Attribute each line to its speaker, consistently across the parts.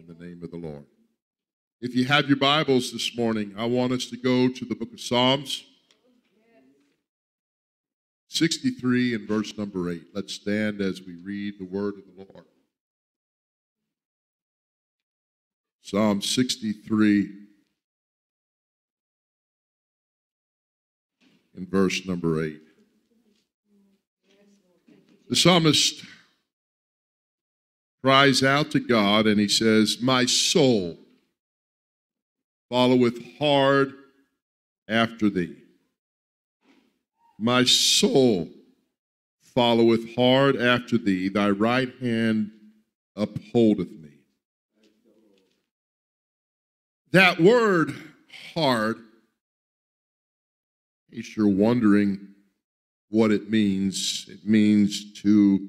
Speaker 1: in the name of the Lord. If you have your Bibles this morning, I want us to go to the book of Psalms 63 and verse number 8. Let's stand as we read the word of the Lord. Psalm 63 in verse number 8. The psalmist cries out to God and he says, My soul followeth hard after thee. My soul followeth hard after thee, thy right hand upholdeth me. That word hard, in case you're wondering what it means, it means to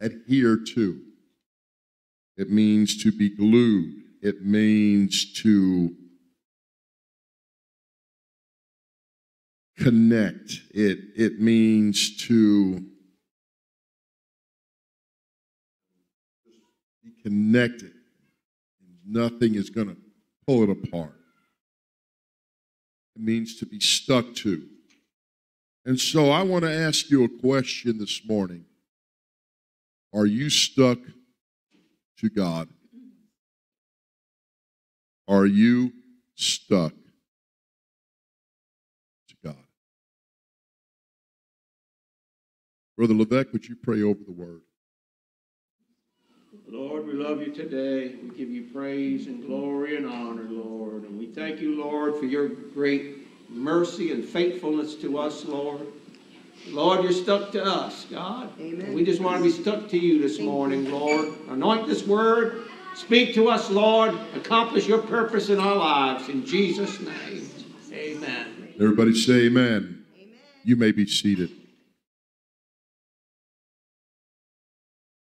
Speaker 1: adhere to. It means to be glued. It means to connect. It, it means to be connected. Nothing is going to pull it apart. It means to be stuck to. And so I want to ask you a question this morning. Are you stuck to God? Are you stuck to God? Brother Levesque, would you pray over the word?
Speaker 2: Lord, we love you today. We give you praise and glory and honor, Lord. And we thank you, Lord, for your great mercy and faithfulness to us, Lord. Lord, you're stuck to us, God. Amen. We just want to be stuck to you this morning, Lord. Anoint this word. Speak to us, Lord. Accomplish your purpose in our lives. In Jesus' name. Amen.
Speaker 1: Everybody say amen. amen. You may be seated.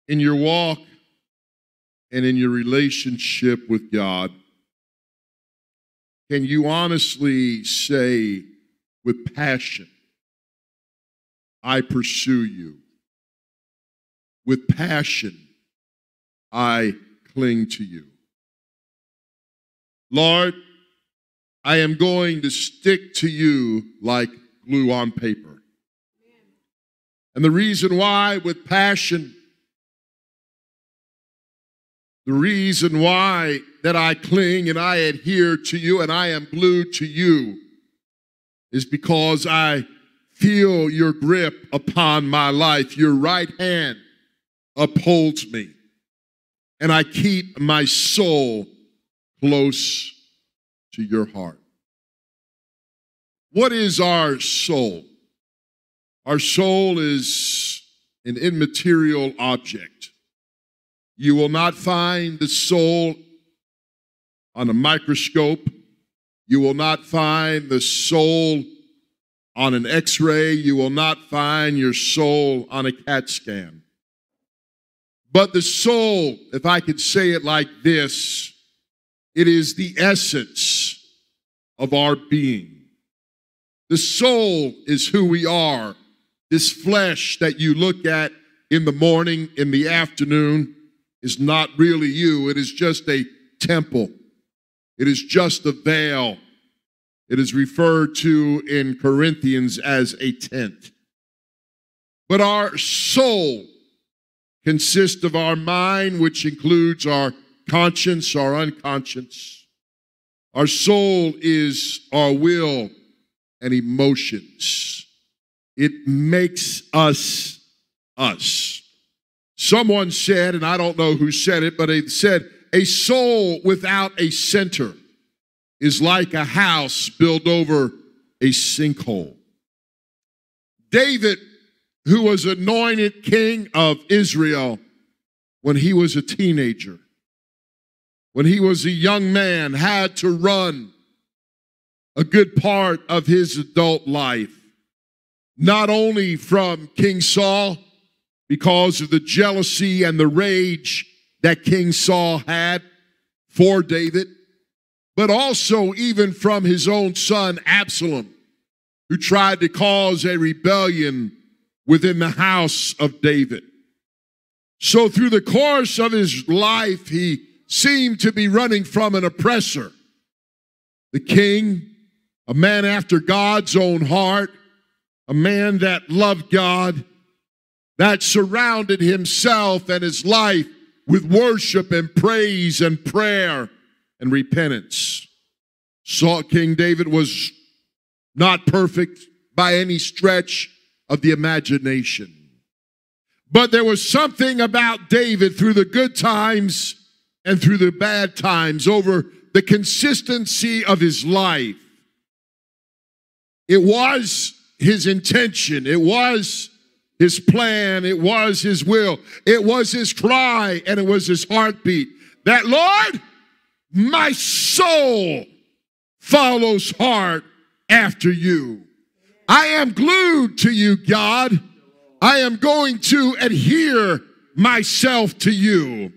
Speaker 1: In your walk and in your relationship with God, can you honestly say with passion, I pursue you? With passion, I cling to you. Lord, I am going to stick to you like glue on paper. And the reason why, with passion, the reason why that I cling and I adhere to you and I am glued to you is because I feel your grip upon my life. Your right hand upholds me, and I keep my soul close to your heart. What is our soul? Our soul is an immaterial object. You will not find the soul on a microscope. You will not find the soul on an x ray. You will not find your soul on a CAT scan. But the soul, if I could say it like this, it is the essence of our being. The soul is who we are. This flesh that you look at in the morning, in the afternoon, is not really you. It is just a temple. It is just a veil. It is referred to in Corinthians as a tent. But our soul consists of our mind, which includes our conscience, our unconscious. Our soul is our will and emotions. It makes us us. Someone said, and I don't know who said it, but it said, a soul without a center is like a house built over a sinkhole. David, who was anointed king of Israel when he was a teenager, when he was a young man, had to run a good part of his adult life, not only from King Saul, because of the jealousy and the rage that King Saul had for David, but also even from his own son Absalom, who tried to cause a rebellion within the house of David. So, through the course of his life, he seemed to be running from an oppressor. The king, a man after God's own heart, a man that loved God, that surrounded himself and his life with worship and praise and prayer and repentance. Saul King David was not perfect by any stretch of the imagination. But there was something about David through the good times and through the bad times over the consistency of his life. It was his intention. It was his plan. It was his will. It was his cry and it was his heartbeat that, Lord, my soul follows hard after you. I am glued to you, God. I am going to adhere myself to you.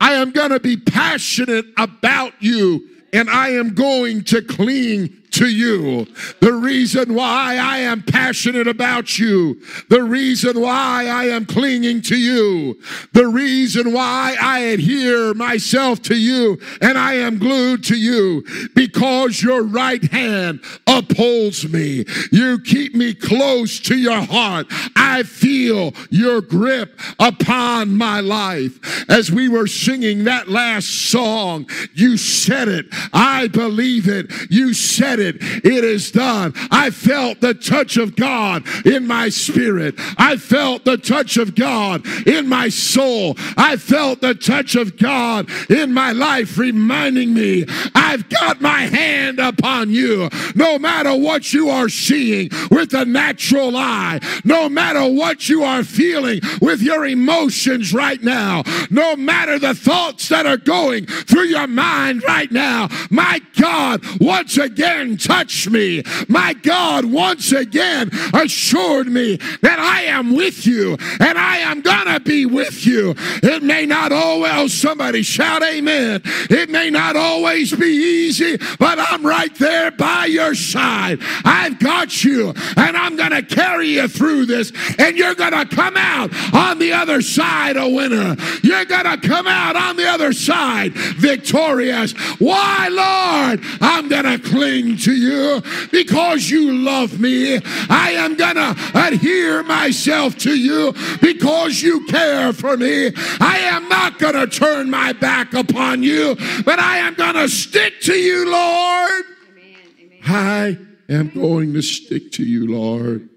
Speaker 1: I am going to be passionate about you and I am going to cling to you. The reason why I am passionate about you, the reason why I am clinging to you, the reason why I adhere myself to you and I am glued to you, because your right hand upholds me. You keep me close to your heart. I feel your grip upon my life. As we were singing that last song, you said it. I believe it. You said it. It is done. I felt the touch of God in my spirit. I felt the touch of God in my soul. I felt the touch of God in my life, reminding me I've got my hand upon you. No matter what you are seeing with the natural eye, no matter what you are feeling with your emotions right now, no matter the thoughts that are going through your mind right now, my God, once again, touch me. My God once again assured me that I am with you and I am gonna be with you. It may not always, somebody shout amen. It may not always be easy, but I'm right there by your side. I've got you and I'm gonna carry you through this and you're gonna come out on the other side a winner. You're gonna come out on the other side victorious. Why, Lord? I'm gonna cling to you because you love me. I am going to adhere myself to you because you care for me. I am not going to turn my back upon you, but I am going to stick to you, Lord. Amen, amen. I am going to stick to you, Lord.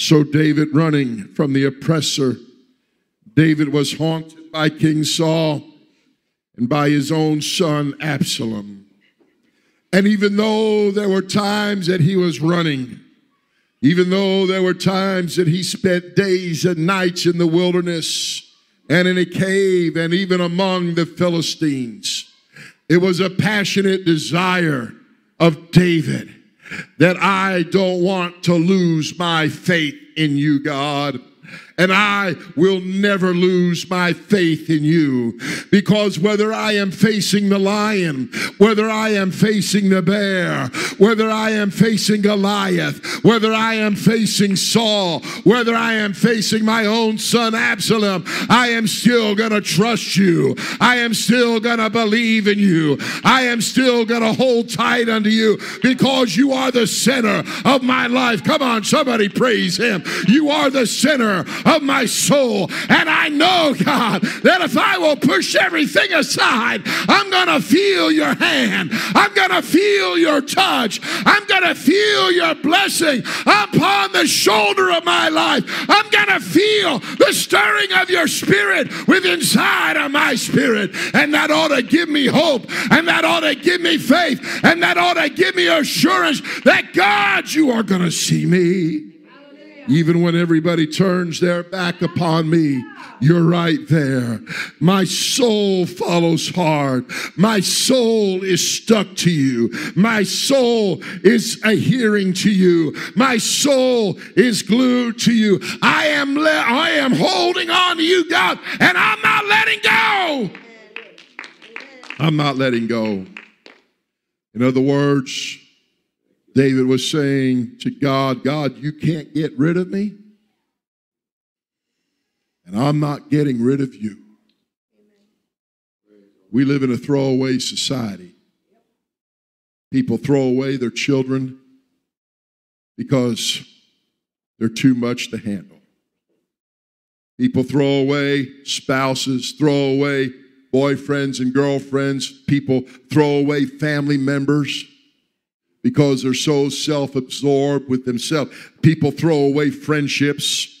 Speaker 1: So David running from the oppressor, David was haunted by King Saul and by his own son Absalom. And even though there were times that he was running, even though there were times that he spent days and nights in the wilderness and in a cave and even among the Philistines, it was a passionate desire of David that I don't want to lose my faith in you, God and I will never lose my faith in you. Because whether I am facing the lion, whether I am facing the bear, whether I am facing Goliath, whether I am facing Saul, whether I am facing my own son Absalom, I am still going to trust you. I am still going to believe in you. I am still going to hold tight unto you because you are the center of my life. Come on, somebody praise him. You are the center of my soul. And I know, God, that if I will push everything aside, I'm going to feel your hand. I'm going to feel your touch. I'm going to feel your blessing upon the shoulder of my life. I'm going to feel the stirring of your spirit within inside of my spirit. And that ought to give me hope. And that ought to give me faith. And that ought to give me assurance that God, you are going to see me. Even when everybody turns their back upon me, you're right there. My soul follows hard. My soul is stuck to you. My soul is adhering to you. My soul is glued to you. I am le- I am holding on to you, God, and I'm not letting go. I'm not letting go. In other words, David was saying to God, God, you can't get rid of me, and I'm not getting rid of you. We live in a throwaway society. People throw away their children because they're too much to handle. People throw away spouses, throw away boyfriends and girlfriends. People throw away family members because they're so self absorbed with themselves. People throw away friendships.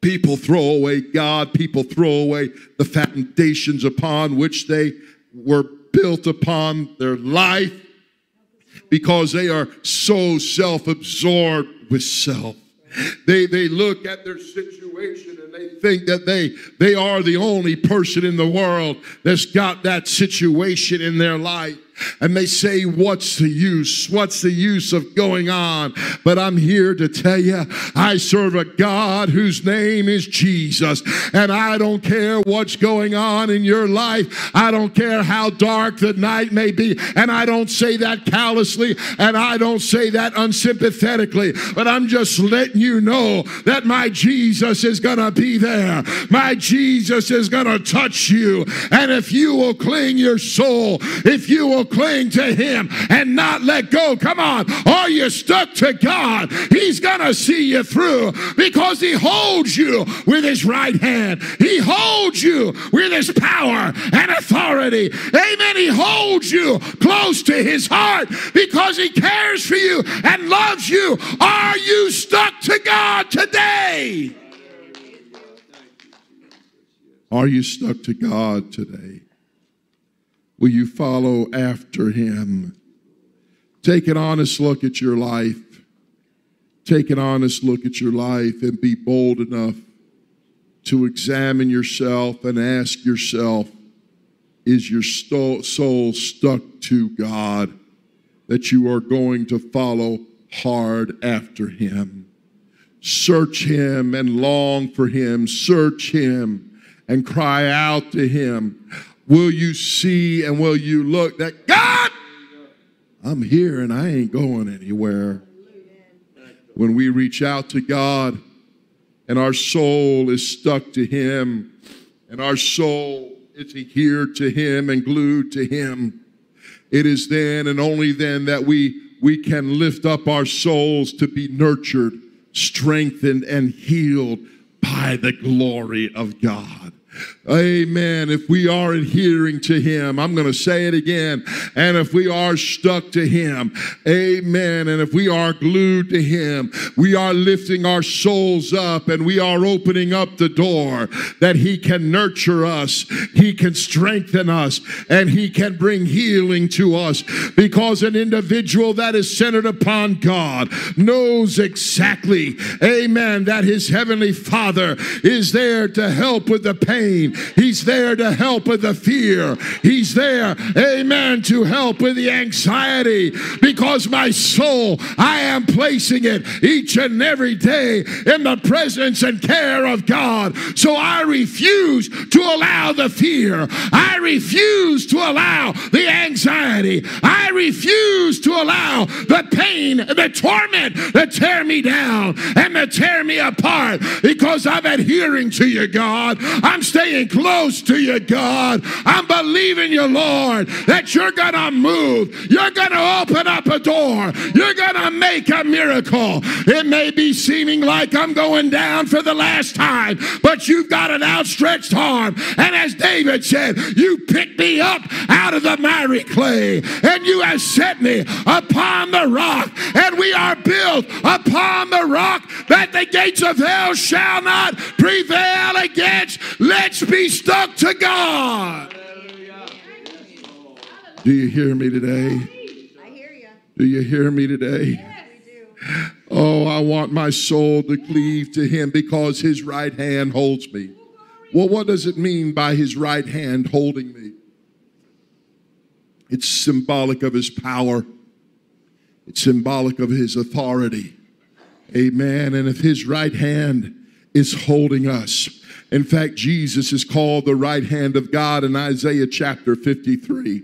Speaker 1: People throw away God. People throw away the foundations upon which they were built upon their life because they are so self absorbed with self. They, they look at their situation and they think that they, they are the only person in the world that's got that situation in their life and they say, What's the use? What's the use of going on? But I'm here to tell you, I serve a God whose name is Jesus. And I don't care what's going on in your life. I don't care how dark the night may be. And I don't say that callously and I don't say that unsympathetically. But I'm just letting you know that my Jesus is going to be there. My Jesus is going to touch you. And if you will cling your soul, if you will cling to Him and not let go. Come on. Are you stuck to God? He's going to see you through because He holds you with His right hand. He holds you with His power and authority. Amen. He holds you close to His heart because He cares for you and loves you. Are you stuck to God today? Are you stuck to God today? Will you follow after him? Take an honest look at your life. Take an honest look at your life and be bold enough to examine yourself and ask yourself is your soul stuck to God that you are going to follow hard after Him? Search Him and long for Him. Search Him and cry out to Him will you see and will you look that God, I'm here and I ain't going anywhere. When we reach out to God and our soul is stuck to Him and our soul is adhered to Him and glued to Him, it is then and only then that we, we can lift up our souls to be nurtured, strengthened, and healed by the glory of God. Amen. If we are adhering to Him, I'm going to say it again. And if we are stuck to Him, amen. And if we are glued to Him, we are lifting our souls up and we are opening up the door that He can nurture us, He can strengthen us, and He can bring healing to us. Because an individual that is centered upon God knows exactly, amen, that His Heavenly Father is there to help with the pain He's there to help with the fear. He's there, amen, to help with the anxiety because my soul, I am placing it each and every day in the presence and care of God. So I refuse to allow the fear. I refuse to allow the anxiety. I refuse to allow the pain, the torment to tear me down and to tear me apart because I'm adhering to you, God. I'm staying close to you, God. I'm believing you, Lord, that you're going to move. You're going to open up a door. You're going to make a miracle. It may be seeming like I'm going down for the last time, but you've got an outstretched arm. And as David said, you picked me up out of the miry clay and you have set me upon the rock. And we are built upon the rock that the gates of hell shall not prevail against. Let's be stuck to God. Do you hear me today? Do you hear me today? Oh, I want my soul to cleave to him because his right hand holds me. Well, what does it mean by his right hand holding me? It's symbolic of his power. It's symbolic of his authority. Amen. And if his right hand is holding us, in fact, Jesus is called the right hand of God in Isaiah chapter 53.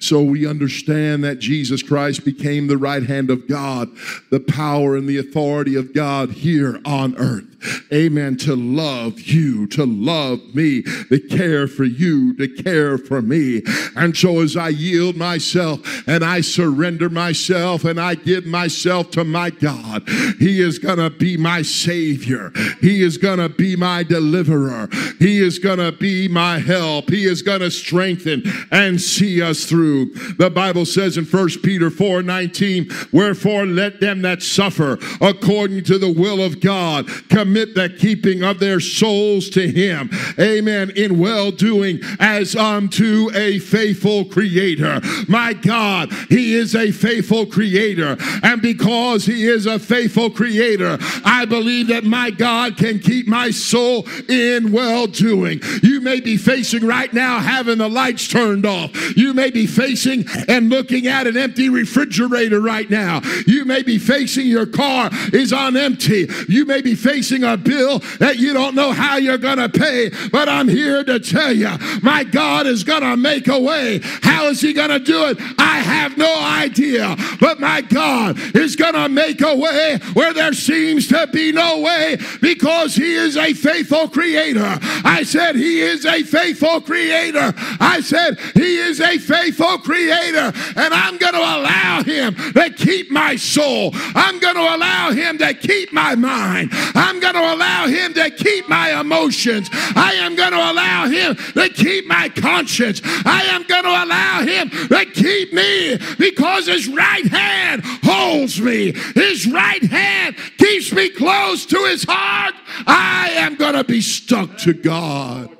Speaker 1: So we understand that Jesus Christ became the right hand of God, the power and the authority of God here on earth. Amen, to love you, to love me, to care for you, to care for me. And so as I yield myself and I surrender myself and I give myself to my God, He is going to be my Savior. He is going to be my deliverer. He is going to be my help. He is going to strengthen and see us through. The Bible says in 1 Peter 4 19, Wherefore let them that suffer according to the will of God commit the keeping of their souls to Him. Amen. In well doing as unto a faithful Creator. My God, He is a faithful Creator. And because He is a faithful Creator, I believe that my God can keep my soul in well doing. You may be facing right now having the lights turned off. You may be facing and looking at an empty refrigerator right now. You may be facing your car is on empty. You may be facing a bill that you don't know how you're going to pay, but I'm here to tell you, my God is going to make a way. How is He going to do it? I have no idea, but my God is going to make a way where there seems to be no way because He is a faithful creator. I said, He is a faithful creator. I said, He is a faithful creator, and I'm going to allow Him to keep my soul. I'm going to allow Him to keep my mind. I'm going to allow Him to keep my emotions. I am going to allow Him to keep my conscience. I am going to allow Him to keep me because His right hand holds me. His right hand keeps me close to His heart. I am going to be stuck to God.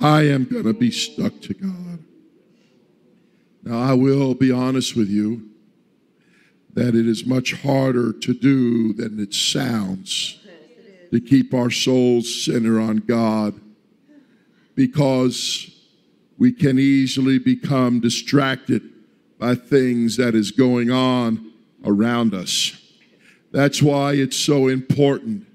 Speaker 1: I am going to be stuck to God. Now, I will be honest with you that it is much harder to do than it sounds to keep our souls centered on God because we can easily become distracted by things that is going on around us. That's why it's so important,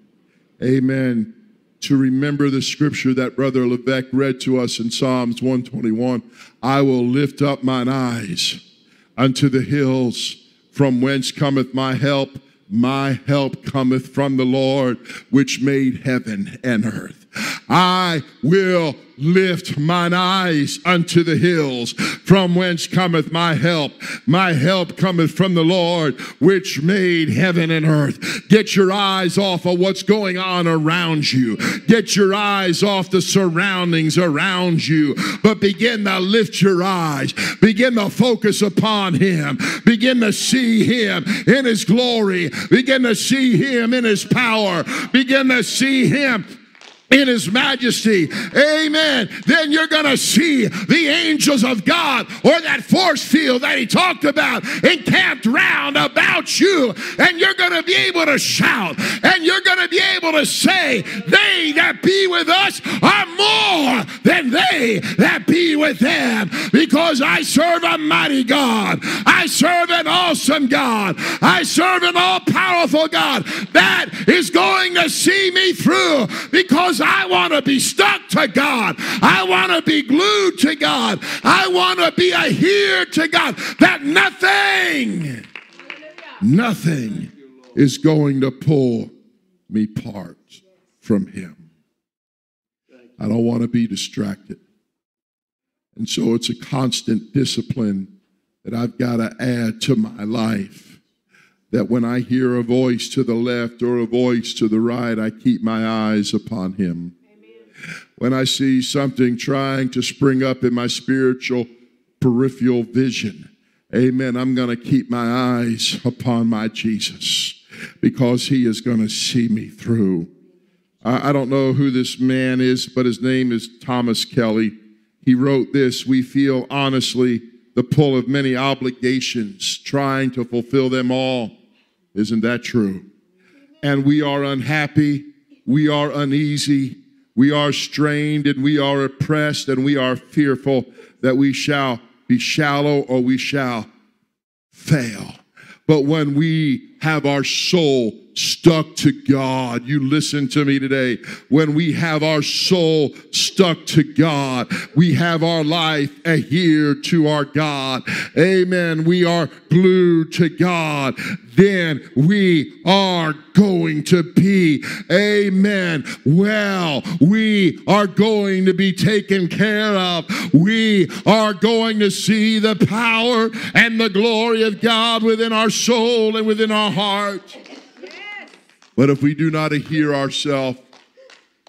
Speaker 1: amen, to remember the scripture that Brother Levesque read to us in Psalms 121 I will lift up mine eyes unto the hills from whence cometh my help? My help cometh from the Lord, which made heaven and earth. I will lift mine eyes unto the hills, from whence cometh my help. My help cometh from the Lord, which made heaven and earth. Get your eyes off of what's going on around you. Get your eyes off the surroundings around you, but begin to lift your eyes. Begin to focus upon Him. Begin to see Him in His glory. Begin to see Him in His power. Begin to see Him in his majesty. Amen. Then you're going to see the angels of God or that force field that he talked about encamped round about you. And you're going to be able to shout and you're going to be able to say, They that be with us are more than they that be with them. Because I serve a mighty God. I serve an awesome God. I serve an all powerful God that is going to see me through because I want to be stuck to God. I want to be glued to God. I want to be adhered to God. That nothing, nothing is going to pull me apart from Him. I don't want to be distracted. And so it's a constant discipline that I've got to add to my life that when I hear a voice to the left or a voice to the right, I keep my eyes upon him. Amen. When I see something trying to spring up in my spiritual peripheral vision, amen, I'm going to keep my eyes upon my Jesus because he is going to see me through. I, I don't know who this man is, but his name is Thomas Kelly. He wrote this We feel honestly the pull of many obligations, trying to fulfill them all. Isn't that true? And we are unhappy, we are uneasy, we are strained, and we are oppressed, and we are fearful that we shall be shallow or we shall fail. But when we have our soul stuck to God. You listen to me today. When we have our soul stuck to God, we have our life adhered to our God. Amen. We are glued to God. Then we are going to be, amen. Well, we are going to be taken care of. We are going to see the power and the glory of God within our soul and within our heart. But if we do not adhere ourselves,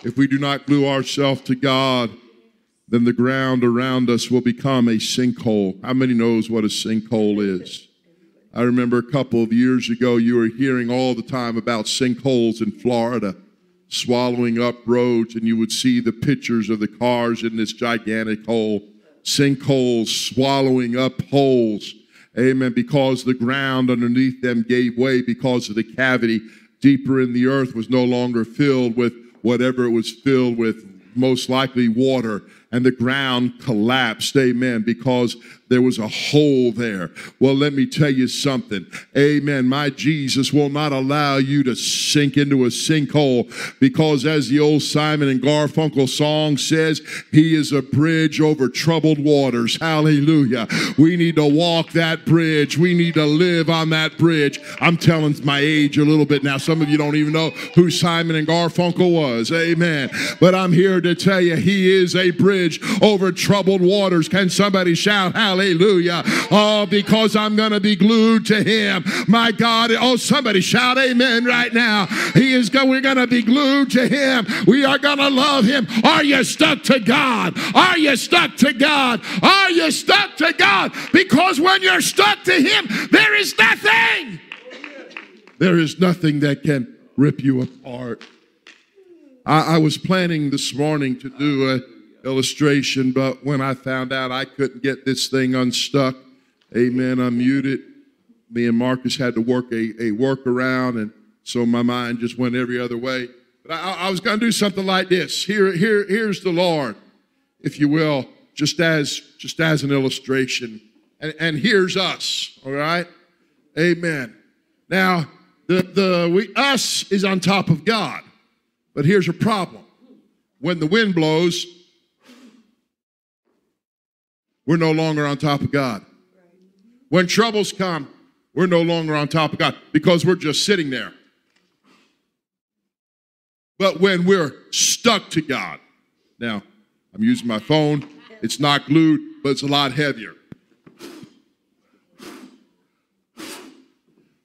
Speaker 1: if we do not glue ourselves to God, then the ground around us will become a sinkhole. How many knows what a sinkhole is? I remember a couple of years ago you were hearing all the time about sinkholes in Florida swallowing up roads and you would see the pictures of the cars in this gigantic hole. Sinkholes swallowing up holes. Amen. Because the ground underneath them gave way because of the cavity deeper in the earth was no longer filled with whatever it was filled with, most likely water, and the ground collapsed. Amen. Because there was a hole there. Well, let me tell you something. Amen. My Jesus will not allow you to sink into a sinkhole because, as the old Simon and Garfunkel song says, He is a bridge over troubled waters. Hallelujah. We need to walk that bridge. We need to live on that bridge. I'm telling my age a little bit now. Some of you don't even know who Simon and Garfunkel was. Amen. But I'm here to tell you, He is a bridge over troubled waters. Can somebody shout hallelujah? Hallelujah. Oh, because I'm going to be glued to him. My God. Oh, somebody shout amen right now. He is going, we're going to be glued to him. We are going to love him. Are you stuck to God? Are you stuck to God? Are you stuck to God? Because when you're stuck to him, there is nothing. There is nothing that can rip you apart. I, I was planning this morning to do a illustration, but when I found out I couldn't get this thing unstuck, amen, I muted. me and Marcus had to work a, a workaround, and so my mind just went every other way. But I, I was going to do something like this. Here, here, here's the Lord, if you will, just as just as an illustration, and, and here's us. All right, Amen. Now, the the we us is on top of God, but here's a problem: when the wind blows, we're no longer on top of God. When troubles come, we're no longer on top of God because we're just sitting there. But when we're stuck to God, now I'm using my phone, it's not glued, but it's a lot heavier.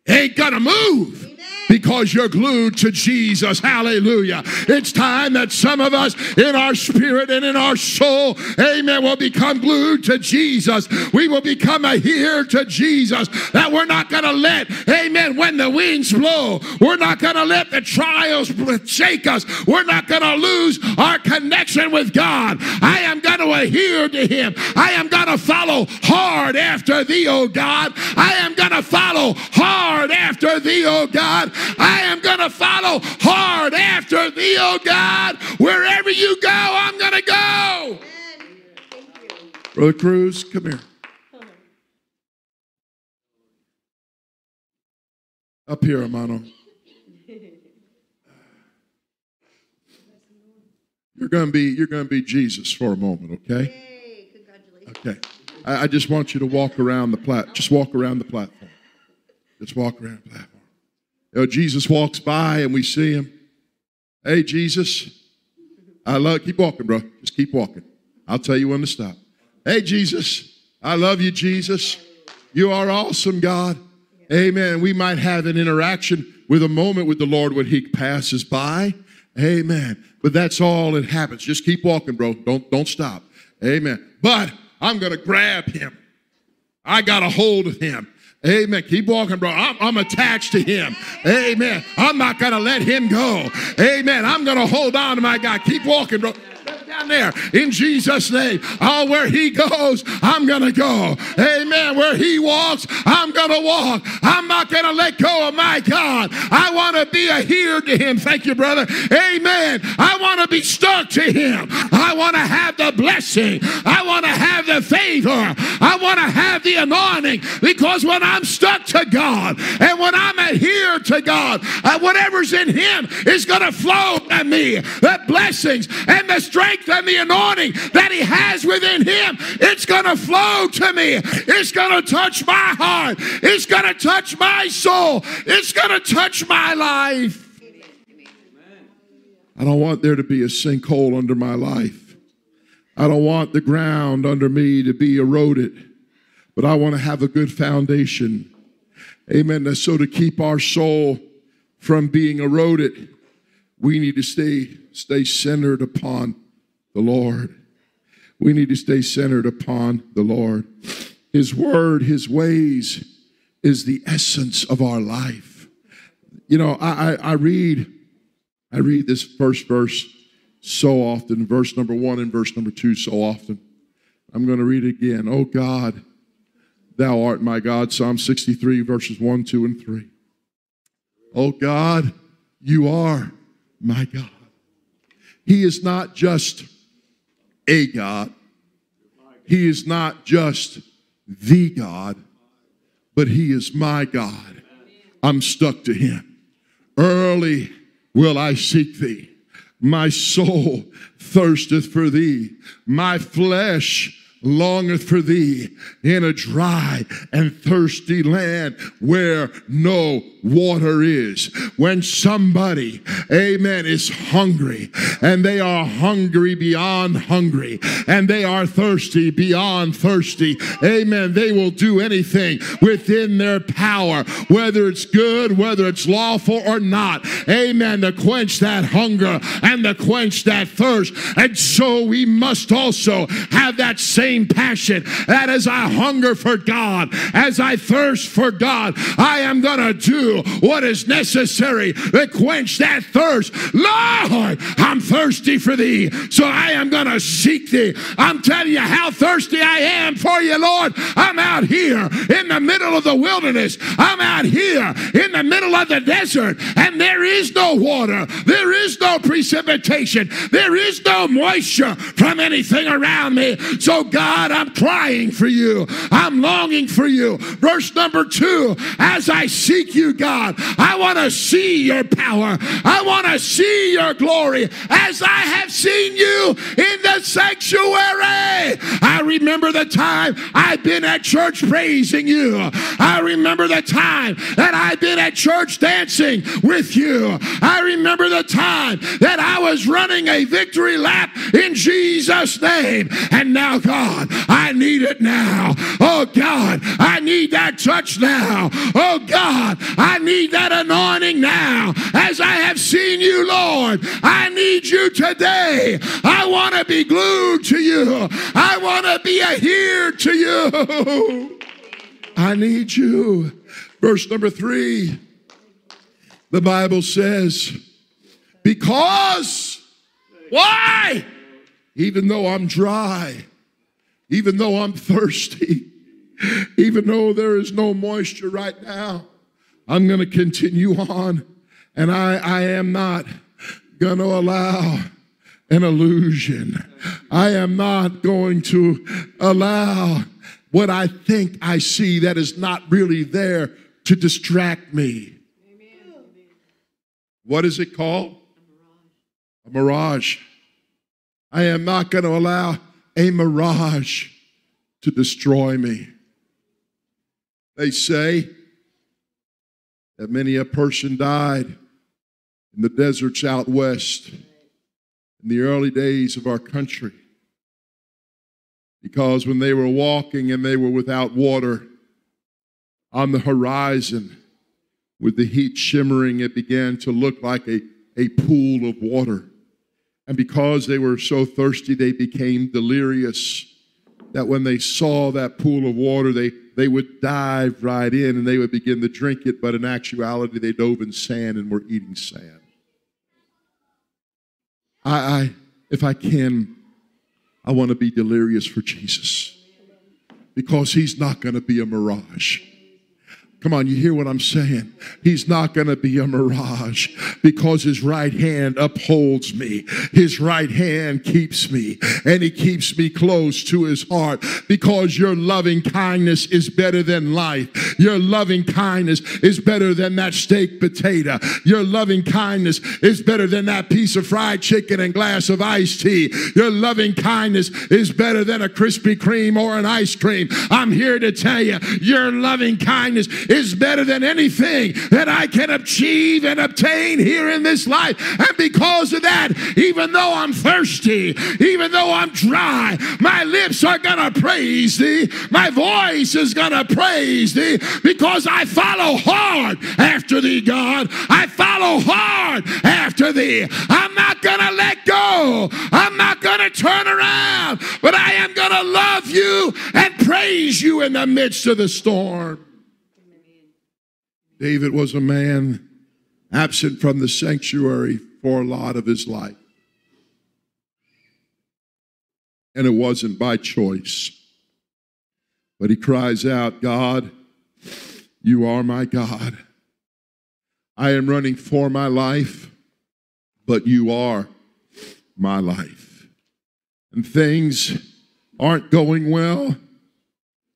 Speaker 1: Ain't gonna move because you're glued to Jesus. Hallelujah. It's time that some of us in our spirit and in our soul, amen, will become glued to Jesus. We will become a adhered to Jesus. That we're not going to let, amen, when the winds blow, we're not going to let the trials shake us. We're not going to lose our connection with God. I am going to adhere to Him. I am going to follow hard after Thee, O God. I am going to follow hard after Thee, O God. I am going to follow hard after thee, oh God. Wherever you go, I'm going to go. Brother Cruz, come here. Up here, Amano. You're going to be you're going to be Jesus for a moment, okay? Hey, congratulations. Okay. I, I, just want you to walk around the plat. Just walk around the platform. Just walk around the platform. You know, Jesus walks by and we see him. Hey, Jesus, I love, keep walking, bro. Just keep walking. I'll tell you when to stop. Hey, Jesus, I love you, Jesus. You are awesome, God. Amen. We might have an interaction with a moment with the Lord when he passes by. Amen. But that's all that happens. Just keep walking, bro. Don't, don't stop. Amen. But I'm going to grab him. I got a hold of him. Amen. Keep walking, bro. I'm, I'm, attached to him. Amen. I'm not going to let him go. Amen. I'm going to hold on to my God. Keep walking, bro down there in Jesus' name. Oh, where he goes, I'm going to go. Amen. Where he walks, I'm going to walk. I'm not going to let go of my God. I want to be adhered to him. Thank you, brother. Amen. I want to be stuck to him. I want to have the blessing. I want to have the favor. I want to have the anointing because when I'm stuck to God and when I'm adhered to God, uh, whatever's in Him is going to flow to me. The blessings and the strength and the anointing that He has within Him, it's going to flow to me. It's going to touch my heart. It's going to touch my soul. It's going to touch my life. I don't want there to be a sinkhole under my life. I don't want the ground under me to be eroded, but I want to have a good foundation. Amen. So to keep our soul from being eroded, we need to stay stay centered upon the Lord. We need to stay centered upon the Lord. His word, his ways is the essence of our life. You know, I, I, I read I read this first verse so often, verse number one and verse number two so often. I'm going to read it again. Oh God, thou art my God. Psalm 63, verses 1, 2, and 3. Oh God, you are my God. He is not just a God, He is not just the God, but He is my God. I'm stuck to Him. Early will I seek thee. My soul thirsteth for thee. My flesh longeth for thee in a dry and thirsty land where no water is. When somebody, amen, is hungry and they are hungry beyond hungry and they are thirsty beyond thirsty, amen, they will do anything within their power, whether it's good, whether it's lawful or not, amen, to quench that hunger and to quench that thirst. And so we must also have that same passion that as I hunger for God, as I thirst for God, I am going to do what is necessary to quench that thirst. Lord, I'm thirsty for thee, so I am going to seek thee. I'm telling you how thirsty I am for you, Lord. I'm out here in the middle of the wilderness. I'm out here in the middle of the desert, and there is no water. There is no precipitation. There is no moisture from anything around me. So, God, I'm crying for you. I'm longing for you. Verse number two, as I seek you, God, I want to see your power. I want to see your glory as I have seen you in the sanctuary. I remember the time I've been at church praising you. I remember the time that I've been at church dancing with you. I remember the time that I was running a victory lap in Jesus' name. And now, God, I need it now. Oh, God, I need that touch now. Oh, God, I need that anointing now. As I have seen you, Lord, I need you today. I want to be glued to you. I want to be adhered to you. I need you. Verse number three, the Bible says, because, why? Even though I'm dry, even though I'm thirsty, even though there is no moisture right now, I'm going to continue on. And I, I am not going to allow an illusion. I am not going to allow what I think I see that is not really there to distract me. What is it called? A mirage. I am not going to allow a mirage to destroy me. They say that many a person died in the deserts out west in the early days of our country because when they were walking and they were without water on the horizon with the heat shimmering it began to look like a, a pool of water and because they were so thirsty they became delirious that when they saw that pool of water they they would dive right in and they would begin to drink it, but in actuality, they dove in sand and were eating sand. I, I if I can, I want to be delirious for Jesus because he's not going to be a mirage. Come on, you hear what I'm saying? He's not going to be a mirage because his right hand upholds me. His right hand keeps me and he keeps me close to his heart because your loving kindness is better than life. Your loving kindness is better than that steak potato. Your loving kindness is better than that piece of fried chicken and glass of iced tea. Your loving kindness is better than a Krispy Kreme or an ice cream. I'm here to tell you, your loving kindness is better than anything that I can achieve and obtain here in this life. And because of that, even though I'm thirsty, even though I'm dry, my lips are going to praise thee. My voice is going to praise thee because I follow hard after thee, God. I follow hard after thee. I'm not going to let go. I'm not going to turn around, but I am going to love you and praise you in the midst of the storm. David was a man absent from the sanctuary for a lot of his life. And it wasn't by choice. But he cries out, God, you are my God. I am running for my life, but you are my life. And things aren't going well,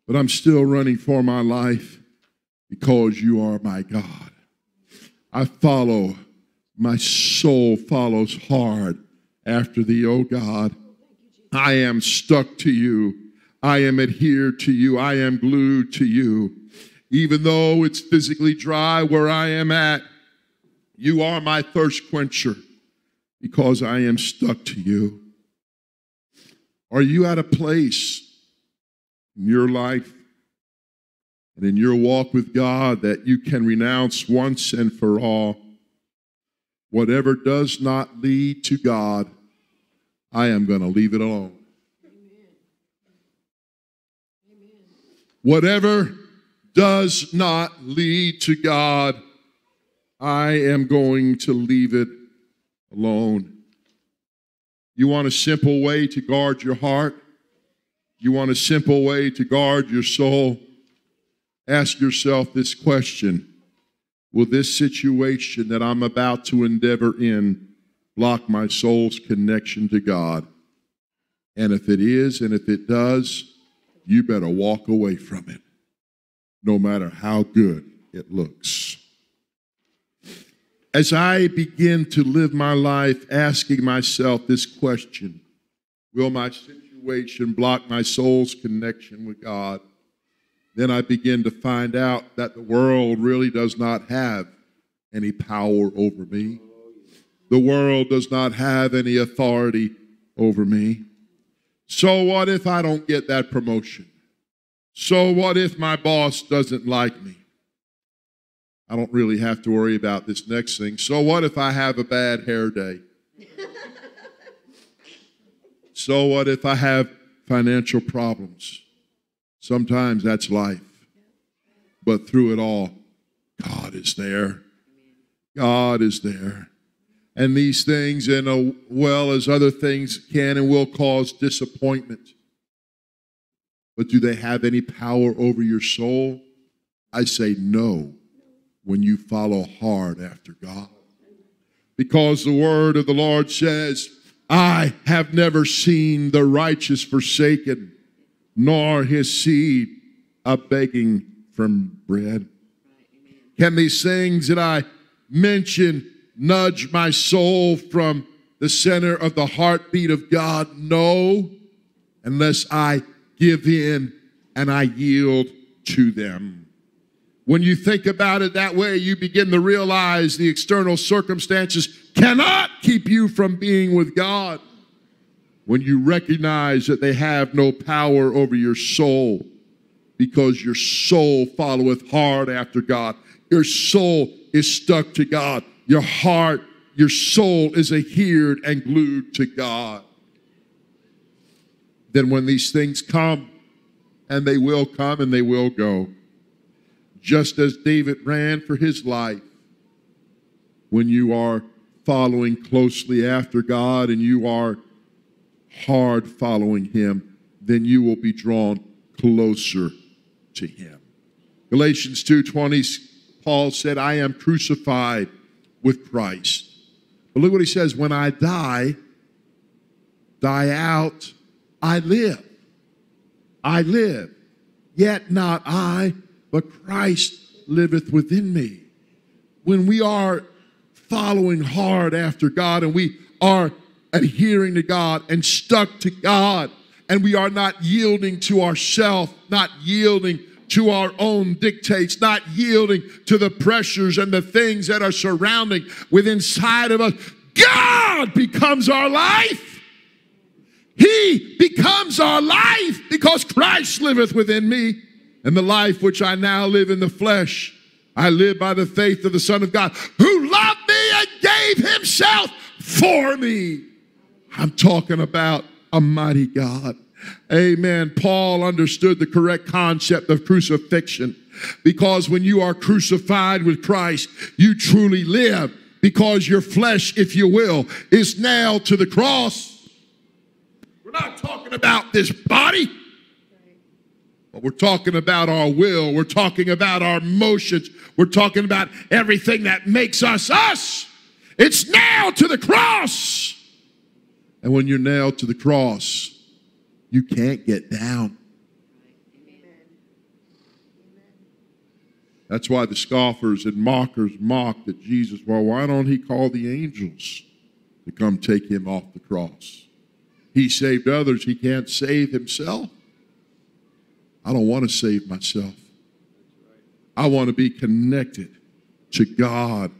Speaker 1: but I'm still running for my life because you are my God. I follow, my soul follows hard after thee, O God. I am stuck to you. I am adhered to you. I am glued to you. Even though it's physically dry where I am at, you are my thirst quencher because I am stuck to you. Are you at a place in your life and in your walk with God that you can renounce once and for all whatever does not lead to God, I am going to leave it alone. Whatever does not lead to God, I am going to leave it alone. You want a simple way to guard your heart? You want a simple way to guard your soul? Ask yourself this question Will this situation that I'm about to endeavor in block my soul's connection to God? And if it is, and if it does, you better walk away from it, no matter how good it looks. As I begin to live my life asking myself this question Will my situation block my soul's connection with God? Then I begin to find out that the world really does not have any power over me. The world does not have any authority over me. So, what if I don't get that promotion? So, what if my boss doesn't like me? I don't really have to worry about this next thing. So, what if I have a bad hair day? so, what if I have financial problems? Sometimes that's life. But through it all, God is there. God is there. And these things, and well as other things, can and will cause disappointment. But do they have any power over your soul? I say no when you follow hard after God. Because the word of the Lord says, I have never seen the righteous forsaken nor his seed a begging from bread. Can these things that I mention nudge my soul from the center of the heartbeat of God? No, unless I give in and I yield to them. When you think about it that way, you begin to realize the external circumstances cannot keep you from being with God when you recognize that they have no power over your soul because your soul followeth hard after God. Your soul is stuck to God. Your heart, your soul is adhered and glued to God. Then when these things come, and they will come and they will go, just as David ran for his life, when you are following closely after God and you are hard following him, then you will be drawn closer to him. Galatians 2:20 Paul said, "I am crucified with Christ." But look what he says, "When I die, die out, I live. I live. Yet not I, but Christ liveth within me." When we are following hard after God and we are adhering to God and stuck to God and we are not yielding to ourself, not yielding to our own dictates, not yielding to the pressures and the things that are surrounding within inside of us. God becomes our life. He becomes our life because Christ liveth within me. And the life which I now live in the flesh, I live by the faith of the Son of God who loved me and gave himself for me. I'm talking about a mighty God. Amen. Paul understood the correct concept of crucifixion because when you are crucified with Christ, you truly live because your flesh, if you will, is nailed to the cross. We're not talking about this body, but we're talking about our will. We're talking about our emotions. We're talking about everything that makes us us. It's nailed to the cross. And when you're nailed to the cross, you can't get down. That's why the scoffers and mockers mocked at Jesus. Well, why don't he call the angels to come take him off the cross? He saved others, he can't save himself. I don't want to save myself. I want to be connected to God.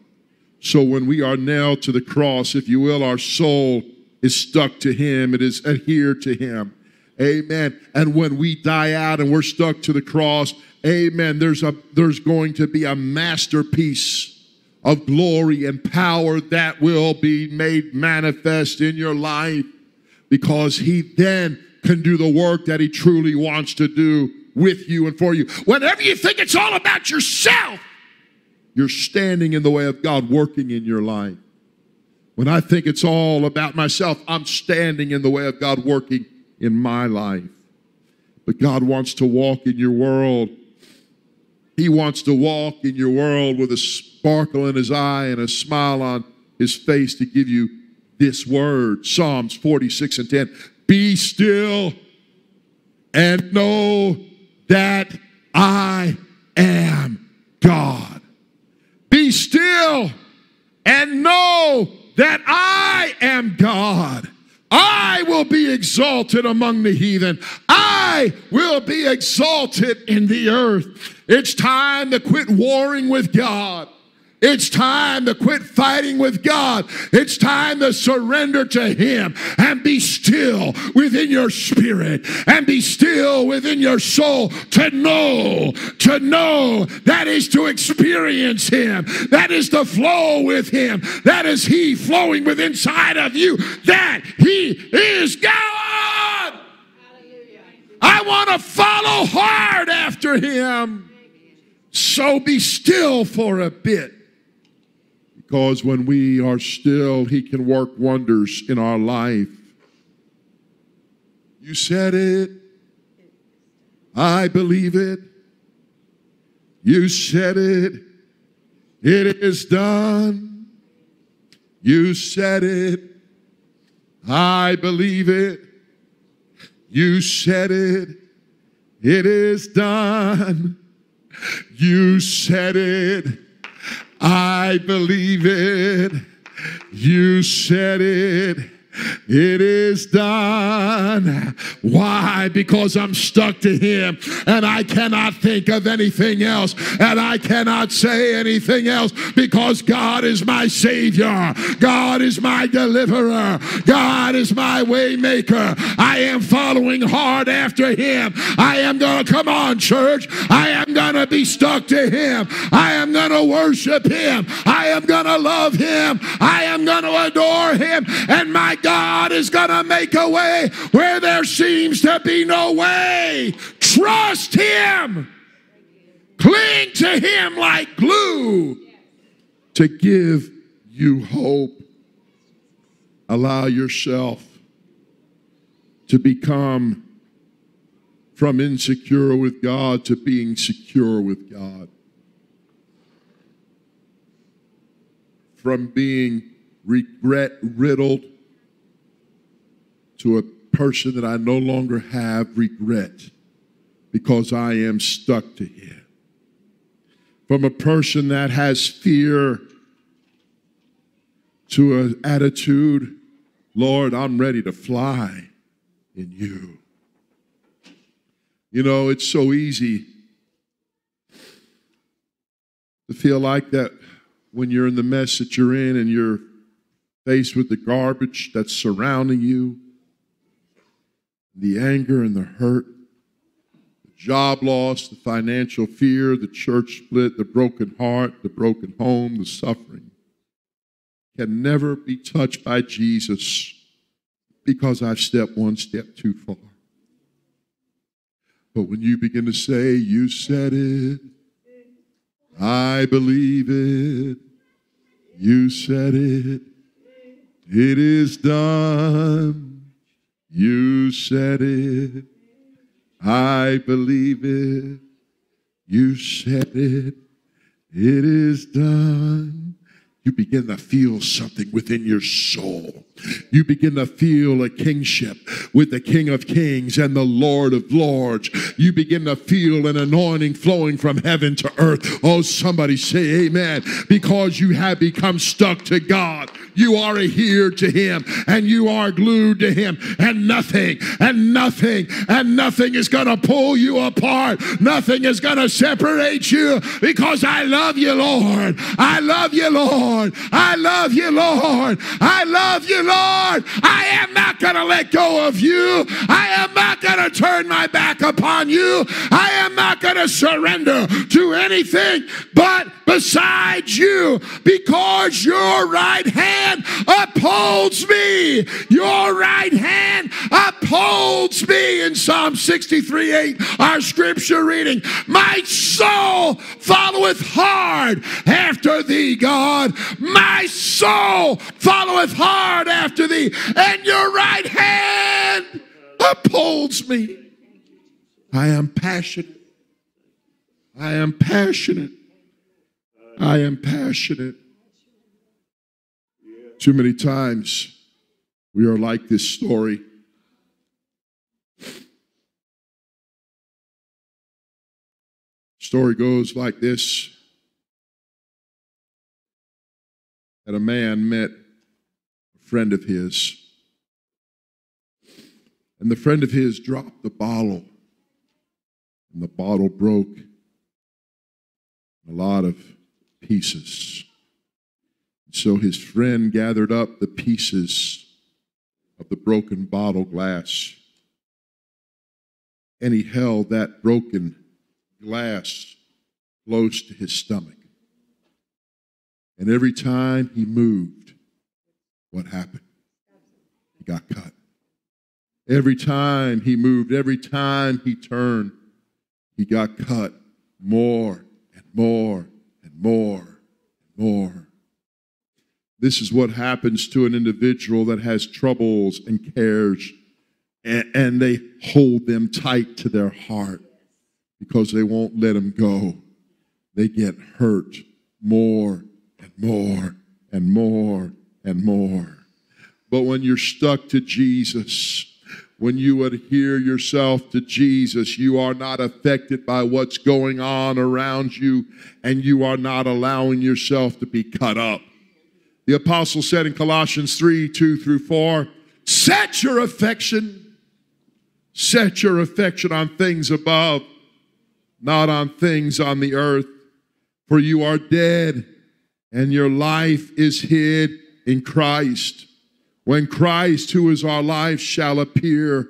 Speaker 1: So when we are nailed to the cross, if you will, our soul is stuck to him, it is adhered to him. Amen. And when we die out and we're stuck to the cross, amen, there's a there's going to be a masterpiece of glory and power that will be made manifest in your life because he then can do the work that he truly wants to do with you and for you. Whenever you think it's all about yourself, you're standing in the way of God working in your life. When I think it's all about myself, I'm standing in the way of God working in my life. But God wants to walk in your world. He wants to walk in your world with a sparkle in his eye and a smile on his face to give you this word Psalms 46 and 10. Be still and know that I am God. Be still and know that I am God. I will be exalted among the heathen. I will be exalted in the earth. It's time to quit warring with God. It's time to quit fighting with God. It's time to surrender to Him and be still within your spirit and be still within your soul to know, to know that is to experience Him, that is to flow with Him, that is He flowing with inside of you, that He is God. I want to follow hard after Him. So be still for a bit because when we are still, He can work wonders in our life. You said it. I believe it. You said it. It is done. You said it. I believe it. You said it. It is done. You said it. I believe it. You said it. It is done. Why? Because I'm stuck to Him and I cannot think of anything else and I cannot say anything else because God is my Savior. God is my deliverer. God is my waymaker. I am following hard after Him. I am going to, come on, church. I am going to be stuck to Him. I am going to worship Him. I am going to love Him. I am going to adore Him. And my God is going to make a way where there seems to be no way. Trust Him. Cling to Him like glue to give you hope. Allow yourself to become from insecure with God to being secure with God. From being regret riddled to a person that I no longer have regret because I am stuck to Him. From a person that has fear to an attitude, Lord, I'm ready to fly in you. You know, it's so easy to feel like that when you're in the mess that you're in and you're faced with the garbage that's surrounding you, the anger and the hurt, the job loss, the financial fear, the church split, the broken heart, the broken home, the suffering, can never be touched by Jesus because I've stepped one step too far. But when you begin to say, You said it, I believe it, you said it, it is done, you said it, I believe it, you said it, it is done you begin to feel something within your soul. You begin to feel a kingship with the King of Kings and the Lord of Lords. You begin to feel an anointing flowing from heaven to earth. Oh, somebody say amen. Because you have become stuck to God. You are adhered to Him and you are glued to Him, and nothing, and nothing, and nothing is going to pull you apart. Nothing is going to separate you because I love you, Lord. I love you, Lord. I love you, Lord. I love you, Lord. I am not going to let go of you. I am not going to turn my back upon you. I am not going to surrender to anything but besides you because your right hand upholds me. Your right hand upholds me in Psalm 63 8, our scripture reading. My soul followeth hard after thee, God. My soul followeth hard after thee, and your right hand upholds me. I am passionate. I am passionate. I am passionate. Too many times we are like this story. Story goes like this that a man met a friend of his, and the friend of his dropped the bottle, and the bottle broke. A lot of pieces. So his friend gathered up the pieces of the broken bottle glass and he held that broken glass close to his stomach. And every time he moved, what happened? He got cut. Every time he moved, every time he turned, he got cut more and more and more and more. This is what happens to an individual that has troubles and cares, and, and they hold them tight to their heart because they won't let them go. They get hurt more and more and more and more. But when you're stuck to Jesus, when you adhere yourself to Jesus, you are not affected by what's going on around you, and you are not allowing yourself to be cut up. The apostle said in Colossians 3 2 through 4, set your affection, set your affection on things above, not on things on the earth, for you are dead, and your life is hid in Christ. When Christ, who is our life, shall appear,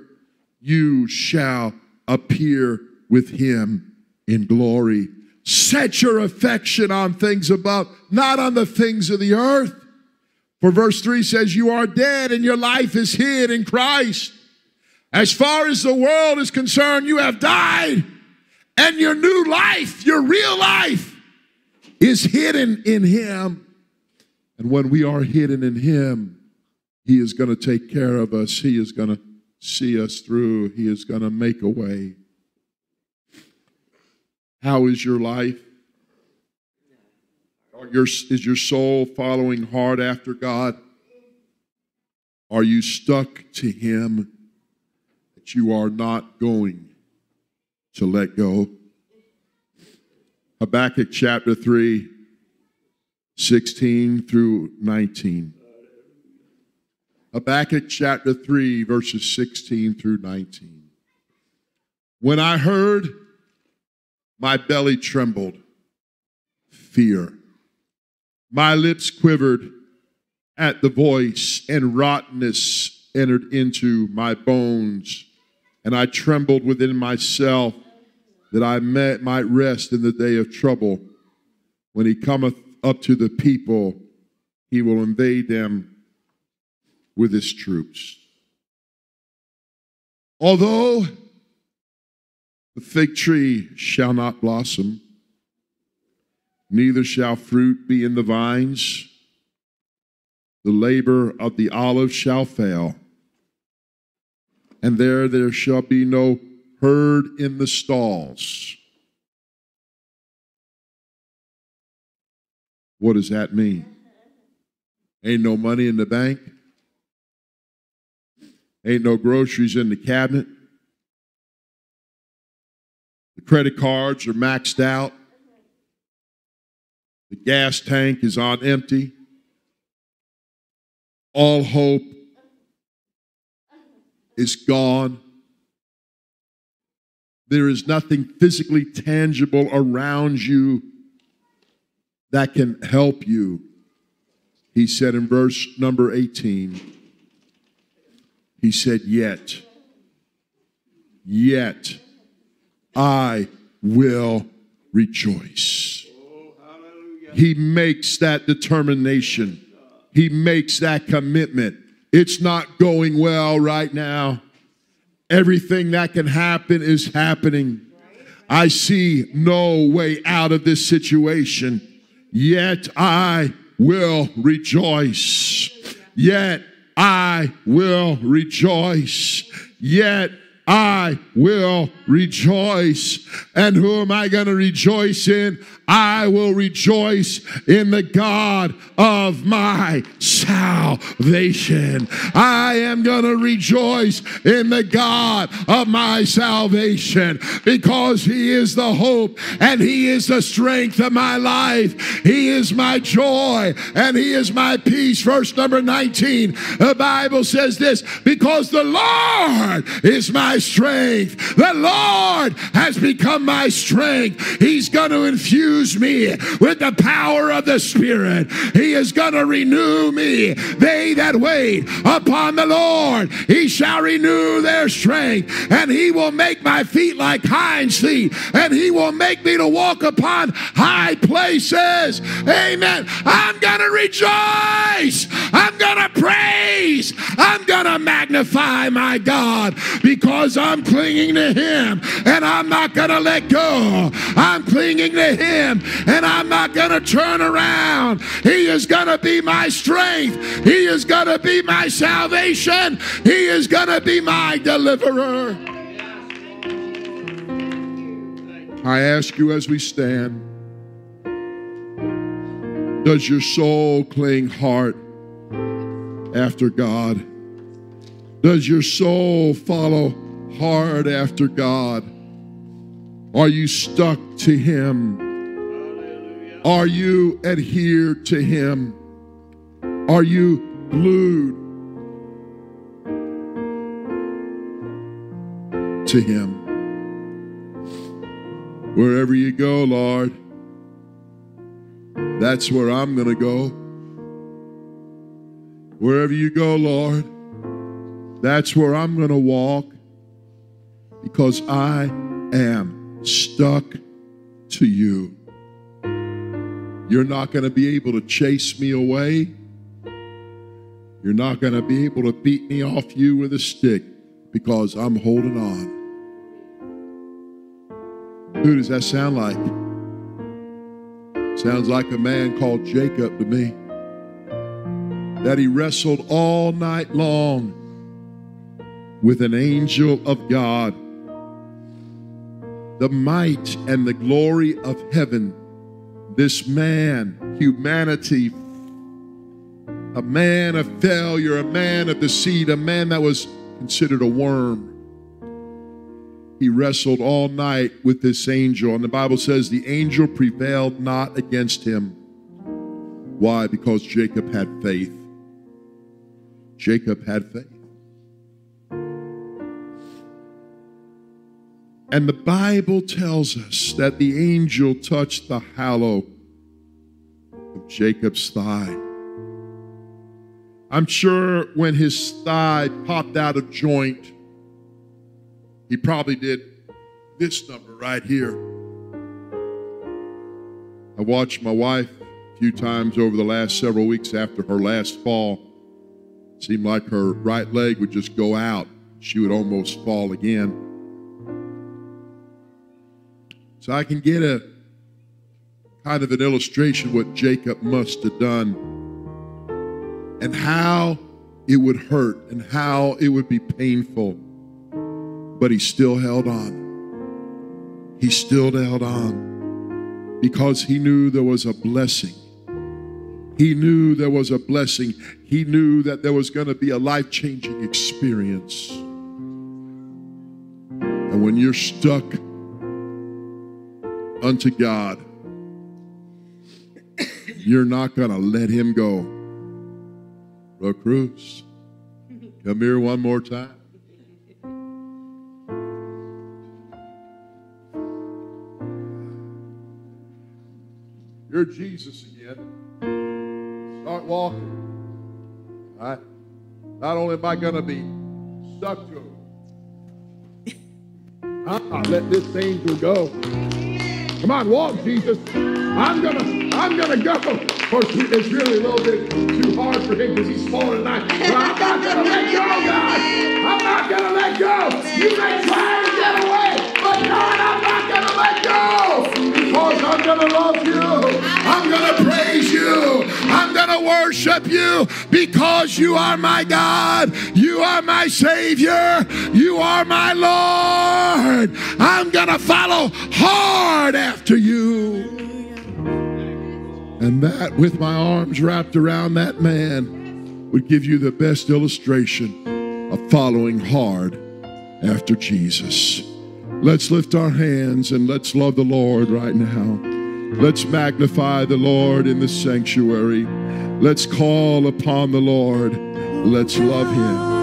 Speaker 1: you shall appear with him in glory. Set your affection on things above, not on the things of the earth. For verse 3 says, You are dead and your life is hid in Christ. As far as the world is concerned, you have died, and your new life, your real life, is hidden in Him. And when we are hidden in Him, he is going to take care of us. He is going to see us through. He is going to make a way. How is your life? Are your, is your soul following hard after God? Are you stuck to Him that you are not going to let go? Habakkuk chapter 3, 16 through 19. Habakkuk chapter 3, verses 16 through 19. When I heard, my belly trembled, fear. My lips quivered at the voice, and rottenness entered into my bones. And I trembled within myself that I may, might rest in the day of trouble. When he cometh up to the people, he will invade them with his troops. Although the fig tree shall not blossom, neither shall fruit be in the vines, the labor of the olive shall fail, and there there shall be no herd in the stalls. What does that mean? Ain't no money in the bank. Ain't no groceries in the cabinet. The credit cards are maxed out. The gas tank is on empty. All hope is gone. There is nothing physically tangible around you that can help you. He said in verse number 18, he said, Yet, yet I will rejoice. He makes that determination, he makes that commitment. It's not going well right now. Everything that can happen is happening. I see no way out of this situation. Yet I will rejoice. Yet I will rejoice. Yet I will rejoice. And who am I going to rejoice in? I will rejoice in the God of my salvation. I am going to rejoice in the God of my salvation because He is the hope and He is the strength of my life. He is my joy and He is my peace. Verse number 19, the Bible says this because the Lord is my strength. The Lord has become my strength. He's going to infuse me with the power of the Spirit. He is going to renew me. They that wait upon the Lord, he shall renew their strength, and he will make my feet like hinds feet, and he will make me to walk upon high places. Amen. I'm going to rejoice. I'm going to praise. I'm going to magnify my God because I'm clinging to him and I'm not going to let go. I'm clinging to him and I'm not going to turn around. He is going to be my strength. He is going to be my salvation. He is going to be my deliverer. I ask you as we stand, does your soul cling hard after God? Does your soul follow hard after God? Are you stuck to Him? Are you adhered to Him? Are you glued to Him? Wherever you go, Lord, that's where I'm going to go. Wherever you go, Lord, that's where I'm going to walk because I am stuck to you. You're not going to be able to chase me away. You're not going to be able to beat me off you with a stick because I'm holding on. Who does that sound like? Sounds like a man called Jacob to me. That he wrestled all night long with an angel of God. The might and the glory of heaven, this man, humanity, a man of failure, a man of deceit, a man that was considered a worm. He wrestled all night with this angel, and the Bible says the angel prevailed not against him. Why? Because Jacob had faith. Jacob had faith. And the Bible tells us that the angel touched the hollow of Jacob's thigh. I'm sure when his thigh popped out of joint, he probably did this number right here. I watched my wife a few times over the last several weeks after her last fall. It seemed like her right leg would just go out. She would almost fall again. So I can get a kind of an illustration what Jacob must have done and how it would hurt and how it would be painful. But he still held on. He still held on because he knew there was a blessing. He knew there was a blessing. He knew that there was going to be a life changing experience. And when you're stuck unto God, you're not going to let him go. Bro Cruz, come here one more time. You're Jesus again. Start walking. All right? Not only am I going to be stuck to him, I'll let this angel go. Come on, walk, Jesus. I'm gonna, I'm gonna go. Of course, it's really a little bit too hard for him because he's falling tonight. But I'm not gonna let go, God. I'm not gonna let go. You may try to get away, God, I'm not gonna let go because I'm gonna love you. I'm gonna praise you. I'm gonna worship you because you are my God. You are my Savior. You are my Lord. I'm gonna follow hard after you. And that, with my arms wrapped around that man, would give you the best illustration of following hard after Jesus. Let's lift our hands and let's love the Lord right now. Let's magnify the Lord in the sanctuary. Let's call upon the Lord. Let's love him.